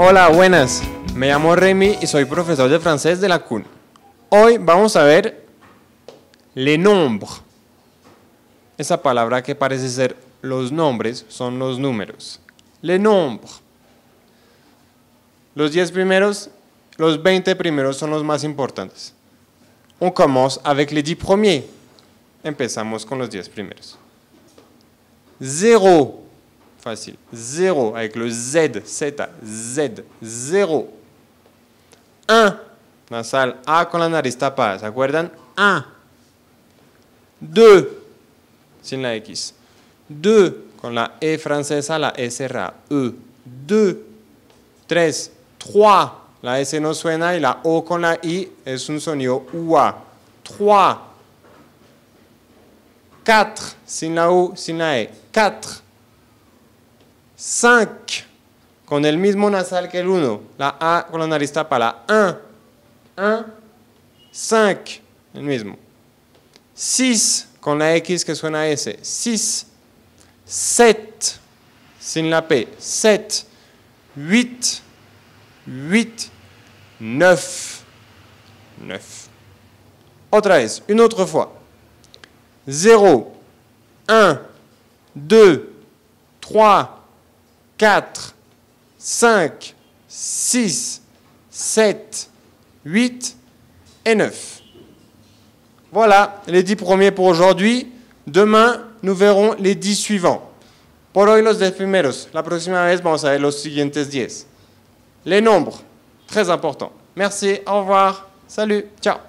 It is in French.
Hola, buenas. Me llamo Remy y soy profesor de francés de la CUN. Hoy vamos a ver les nombres. Esa palabra que parece ser los nombres son los números. Les nombres. Los 10 primeros, los 20 primeros son los más importantes. On commence avec les 10 premiers. Empezamos con los 10 primeros. Zéro. Facile. Zéro avec le Z, Z, Z. Zéro. Un. Nasal A con la nariz tapada. ¿Se acuerdan? Un. Deux. Sin la X. Deux. Con la E francesa, la E cerrada. E. Deux. Tres. Trois. La S no suena y la O con la I es un sonido UA. Trois. Quatre. Sin la U, sin la E. Quatre. Cinq. Con el mismo nasal que el 1. La A con la nariz tapada. La 1. 1. Cinq. El mismo. Six. Con la X que suena S. Six. Sept. Sin la P. Sept. Huit. Huit. Neuf. Neuf. Otra vez. Une autre fois. 0, 1, 2, 3, 4, 5, 6, 7, 8 et 9. Voilà les 10 premiers pour aujourd'hui. Demain, nous verrons les 10 suivants. Por hoy los 10 primeros. La próxima vez vamos a ver los siguientes 10. Les nombres, très important. Merci, au revoir, salut, ciao.